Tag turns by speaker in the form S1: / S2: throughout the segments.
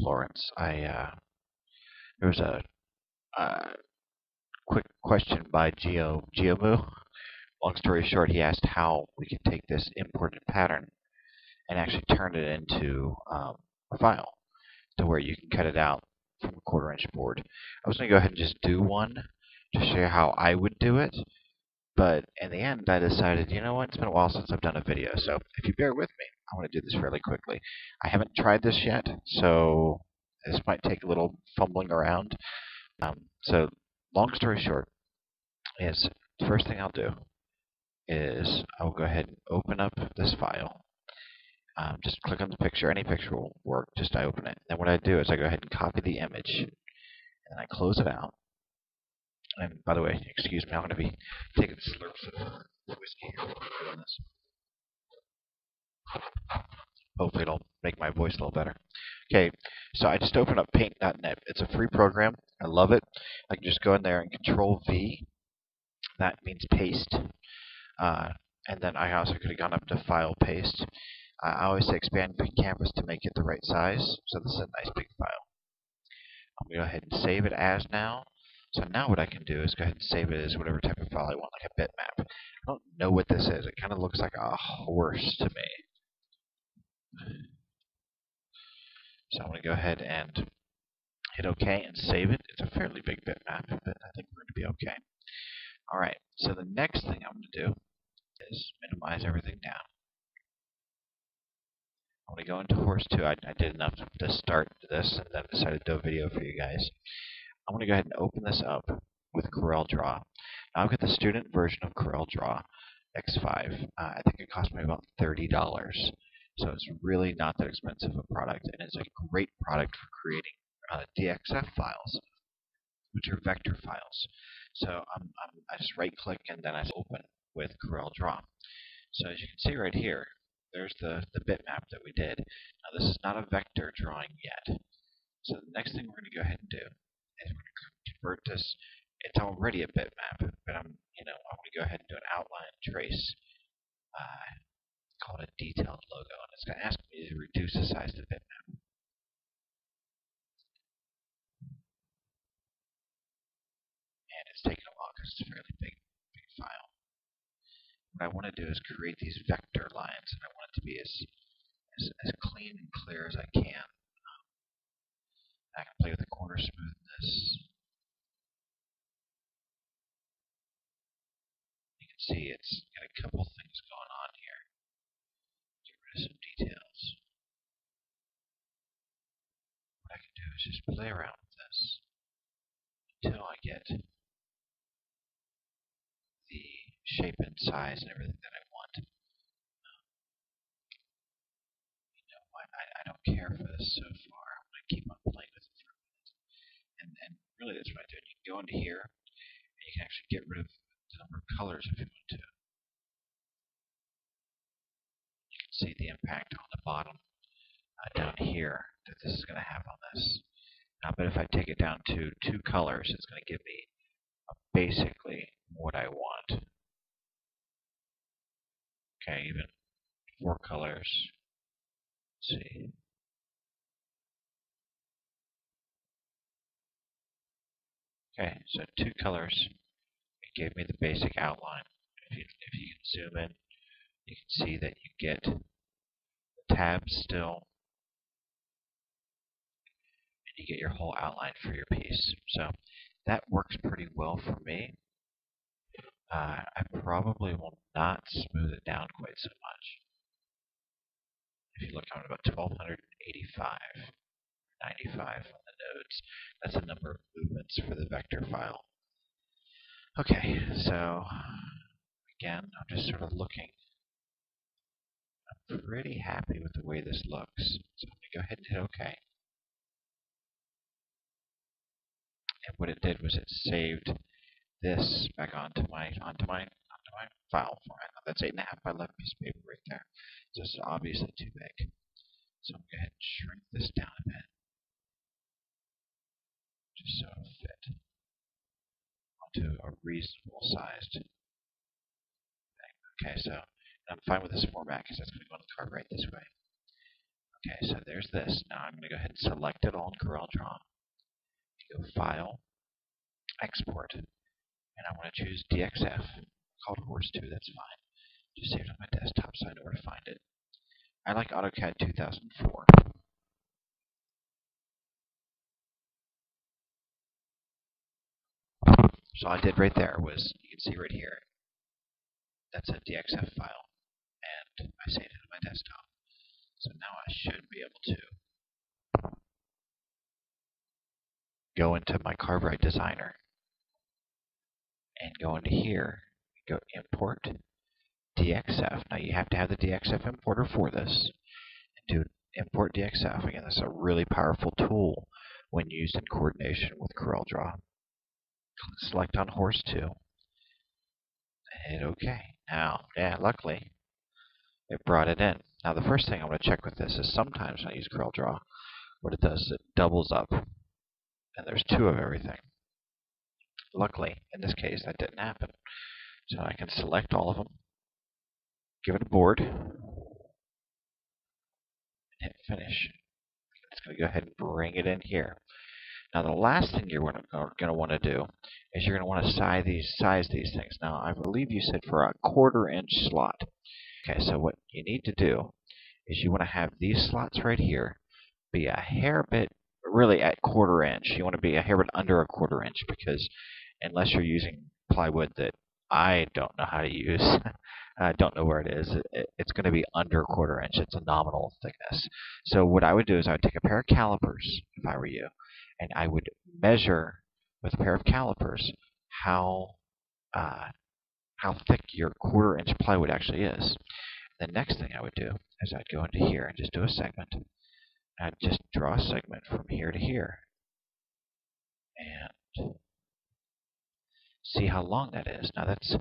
S1: Lawrence. I uh, there was a uh, quick question by Geo Geomu. Long story short, he asked how we could take this imported pattern and actually turn it into um, a file to where you can cut it out from a quarter inch board. I was going to go ahead and just do one to show you how I would do it, but in the end I decided, you know what, it's been a while since I've done a video, so if you bear with me, I want to do this fairly quickly. I haven't tried this yet, so this might take a little fumbling around. Um, so long story short is the first thing I'll do is I'll go ahead and open up this file. Um, just click on the picture. Any picture will work. Just I open it. Then what I do is I go ahead and copy the image, and I close it out. And by the way, excuse me, I'm going to be taking slurps of whiskey here on this. Hopefully it'll make my voice a little better. Okay, so I just opened up paint.net. It's a free program. I love it. I can just go in there and control V. That means paste. Uh, and then I also could have gone up to file paste. Uh, I always say expand canvas to make it the right size. So this is a nice big file. I'm going to go ahead and save it as now. So now what I can do is go ahead and save it as whatever type of file I want, like a bitmap. I don't know what this is. It kind of looks like a horse to me. So I'm going to go ahead and hit OK and save it. It's a fairly big bitmap, but I think we're going to be OK. Alright, so the next thing I'm going to do is minimize everything down. I'm going to go into Horse 2. I, I did enough to start this, and then decided to do a video for you guys. I'm going to go ahead and open this up with CorelDRAW. Now I've got the student version of CorelDRAW X5. Uh, I think it cost me about $30. So it's really not that expensive a product, and it's a great product for creating uh, DXF files, which are vector files. So I'm, I'm, i just right-click and then I open with CorelDRAW. So as you can see right here, there's the, the bitmap that we did. Now this is not a vector drawing yet. So the next thing we're going to go ahead and do is we're going to convert this. It's already a bitmap, but I'm, you know, I'm going to go ahead and do an outline trace. Uh, called a detailed logo, and it's going to ask me to reduce the size the bitmap. And it's taking a while because it's a fairly big, big file. What I want to do is create these vector lines, and I want it to be as, as, as clean and clear as I can. I can play with the corner smoothness. You can see it's got a couple things going on here some details. What I can do is just play around with this until I get the shape and size and everything that I want. Um, you know, I, I don't care for this so far. I'm going to keep on playing with it for a minute. And, and really that's what I do. You can go into here and you can actually get rid of the number of colors if you want to. See the impact on the bottom uh, down here that this is going to have on this. Uh, but if I take it down to two colors, it's going to give me uh, basically what I want. Okay, even four colors. Let's see. Okay, so two colors. It gave me the basic outline. If you, if you zoom in, you can see that you get tabs still and you get your whole outline for your piece. So that works pretty well for me. Uh, I probably will not smooth it down quite so much. If you look, I'm at about 1285, 95 on the nodes. That's the number of movements for the vector file. Okay, so again, I'm just sort of looking pretty happy with the way this looks. So I'm going to go ahead and hit OK. And what it did was it saved this back onto my onto my onto my file format. Now that's eight and a half by eleven piece of paper right there. So it's obviously too big. So I'm going to go ahead and shrink this down a bit. Just so it'll fit onto a reasonable sized thing. Okay, so I'm fine with this format because that's going to go on the card right this way. Okay, so there's this. Now I'm going to go ahead and select it all in CorelDRAW. Go File, Export, and I want to choose DXF. Called Horse 2, that's fine. Just save it on my desktop so I know where to find it. I like AutoCAD 2004. So all I did right there was, you can see right here, that's a DXF file, and I saved it on my desktop. So now I should be able to go into my CarveWright Designer and go into here, go import DXF. Now you have to have the DXF importer for this. And do import DXF. Again, this is a really powerful tool when used in coordination with CorelDRAW select on horse 2. Hit OK. Now, yeah, luckily, it brought it in. Now, the first thing I want to check with this is sometimes when I use CorelDRAW, what it does is it doubles up, and there's two of everything. Luckily, in this case, that didn't happen. So I can select all of them, give it a board, and hit finish. It's going to go ahead and bring it in here. Now the last thing you're going uh, to want to do is you're going to want to size these, size these things. Now I believe you said for a quarter inch slot. Okay, so what you need to do is you want to have these slots right here be a hair bit, really at quarter inch. You want to be a hair bit under a quarter inch because unless you're using plywood that I don't know how to use, I don't know where it is, it, it's going to be under a quarter inch. It's a nominal thickness. So what I would do is I would take a pair of calipers, if I were you, and I would measure with a pair of calipers how uh, how thick your quarter inch plywood actually is. The next thing I would do is I'd go into here and just do a segment. I'd just draw a segment from here to here. And see how long that is. Now that's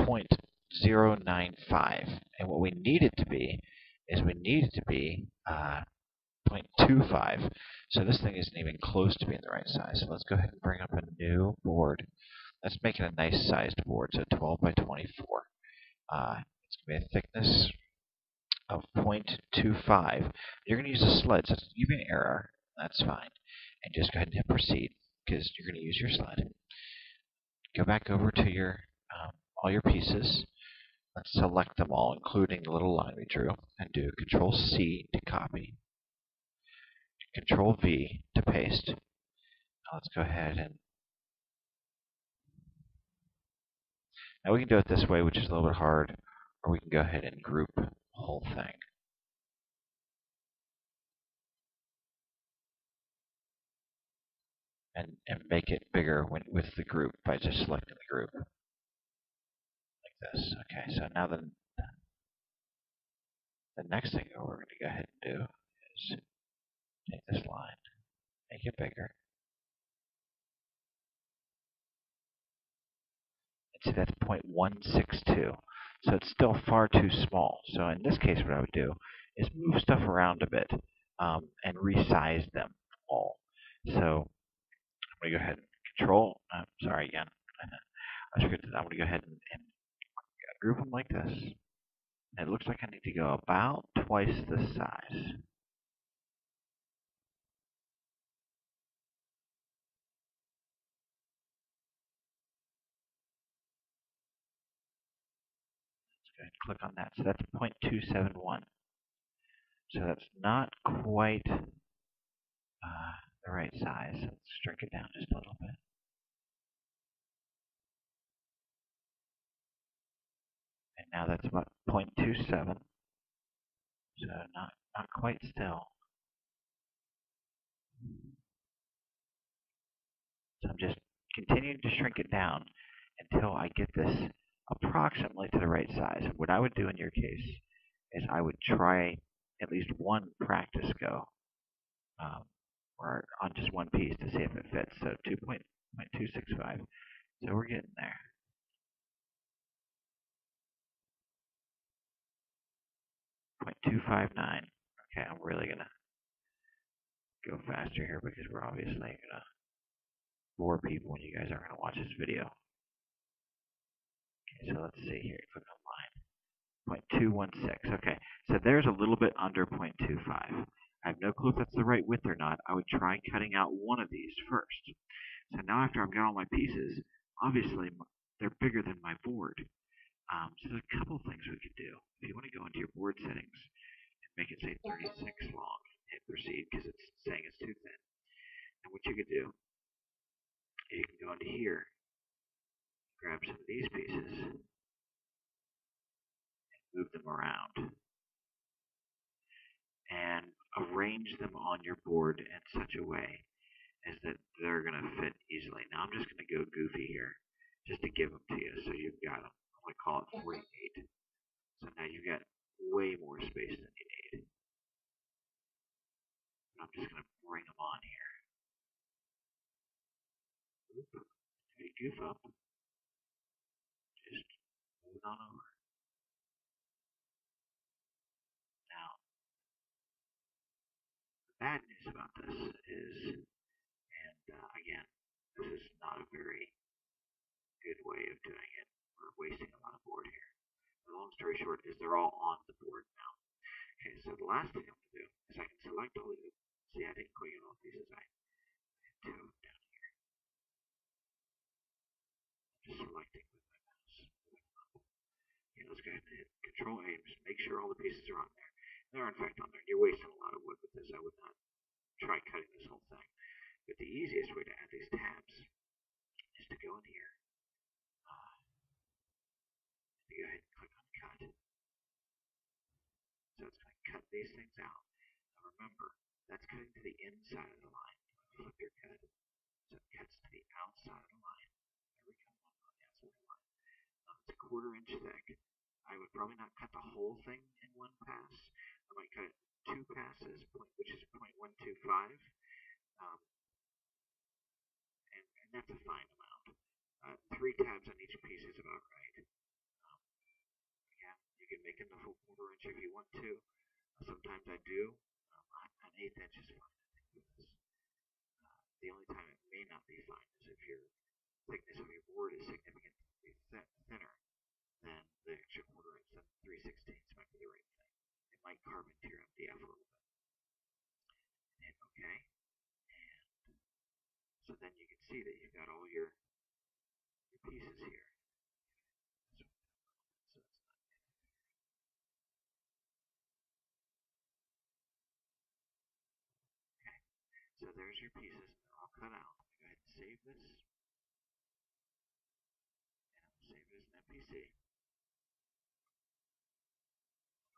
S1: 0.095. And what we need it to be is we need it to be uh, 0.25. So this thing isn't even close to being the right size. So let's go ahead and bring up a new board. Let's make it a nice sized board, so 12 by 24. Uh, it's going to be a thickness of 0.25. You're going to use a sled, so it's an error. That's fine. And just go ahead and hit proceed, because you're going to use your sled. Go back over to your um, all your pieces. Let's select them all, including the little line we drew, and do Control C to copy. Control V to paste. Now let's go ahead and now we can do it this way, which is a little bit hard, or we can go ahead and group the whole thing. And, and make it bigger when, with the group by just selecting the group. Like this. Okay, so now the, the next thing we're going to go ahead and do is Take this line, make it bigger. That's 0.162. So it's still far too small. So in this case, what I would do is move stuff around a bit um, and resize them all. So I'm going to go ahead and control, uh, sorry again. I am going to go ahead and, and group them like this. It looks like I need to go about twice the size. Click on that. So that's 0.271. So that's not quite uh, the right size. Let's shrink it down just a little bit. And now that's about 0.27. So not, not quite still. So I'm just continuing to shrink it down until I get this approximately to the right size. What I would do in your case is I would try at least one practice go um, or on just one piece to see if it fits. So 2.265. So we're getting there. Point two five nine. Okay, I'm really gonna go faster here because we're obviously gonna bore people when you guys aren't gonna watch this video. Okay, so let's see here. Line. 0.216. Okay, so there's a little bit under 0.25. I have no clue if that's the right width or not. I would try cutting out one of these first. So now after I've got all my pieces, obviously they're bigger than my board. Um, so there's a couple things we could do. If you want to go into your board settings and make it say 36 long, hit proceed because it's saying it's too thin. And what you could do, you can go into here, grab some of these pieces, and move them around. And arrange them on your board in such a way as that they're going to fit easily. Now I'm just going to go goofy here just to give them to you so you've got them. I'm going to call it 48. So now you've got way more space than you need. I'm just going to bring them on here. Oop. Goof up, on over. Now, the bad news about this is, and uh, again, this is not a very good way of doing it. We're wasting a lot of board here. The long story short is they're all on the board now. Okay, so the last thing I'm going to do is I can select all the See, I didn't quite get all pieces. I had down here. I'm just selecting. Okay, let's go ahead and hit Control A just make sure all the pieces are on there. They are in fact on there. You're wasting a lot of wood with this. I would not try cutting this whole thing. But the easiest way to add these tabs is to go in here. Uh, go ahead and click on Cut. So it's going to cut these things out. Now remember, that's cutting to the inside of the line. Flip your cut. So it cuts to the outside of the line. We go. On the outside of the line. Um, it's a quarter inch thick. I would probably not cut the whole thing in one pass. I might cut it two passes, which is 0.125. Um, and, and that's a fine amount. Uh, three tabs on each piece is about right. Um, again, you can make it the full quarter inch if you want to. Sometimes I do an eighth inch is fine. Uh, the only time it may not be fine is if your thickness of your board is significantly th thinner than the extra quarter inch, then 3 sixteenths might be the right thing. It might carve into your MDF a little bit. And hit OK. And so then you can see that you've got all your, your pieces here. Okay, so there's your pieces. All cut out. Go ahead and save this. And save it as an MPC.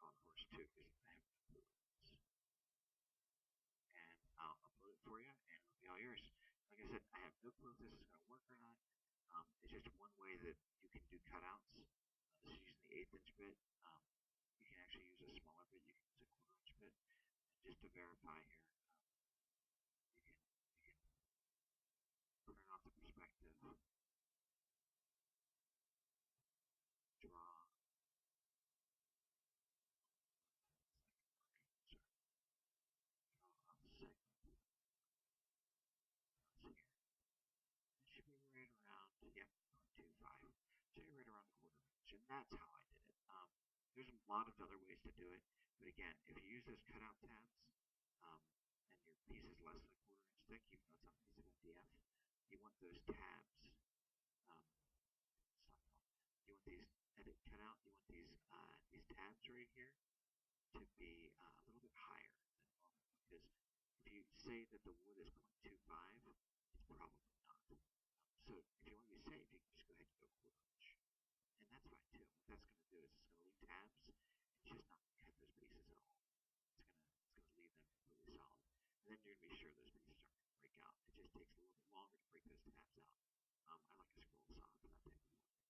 S1: On horse 2 because I have no clue And I'll upload it for you and it'll be all yours. Like I if this is going to work or not. Um, it's just one way that you can do cutouts. Uh, this is using the eighth inch bit. Um, you can actually use a smaller bit. You can use a quarter inch bit. And just to verify here, that's how I did it. Um, there's a lot of other ways to do it, but again, if you use those cutout tabs, um, and your piece is less than a quarter inch thick, even though it's on a piece of MDF, you want those tabs, um, you want these edit cutout, you want these uh, these tabs right here to be uh, a little bit higher than normal, because if you say that the wood is 0.25, it's probably not. So if you want to be safe, you can just go ahead and go quarter and that's fine too. What that's going to do is it's going to leave tabs. It's just not going to cut those pieces at all. It's going to it's going to leave them completely solid. And to be sure those aren't going to break out. It just takes a little bit longer to break those tabs out. Um, I like a scroll saw for that type of work.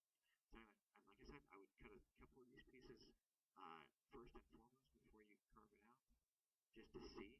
S1: So anyway, like I said, I would cut a couple of these pieces uh, first and foremost before you carve it out, just to see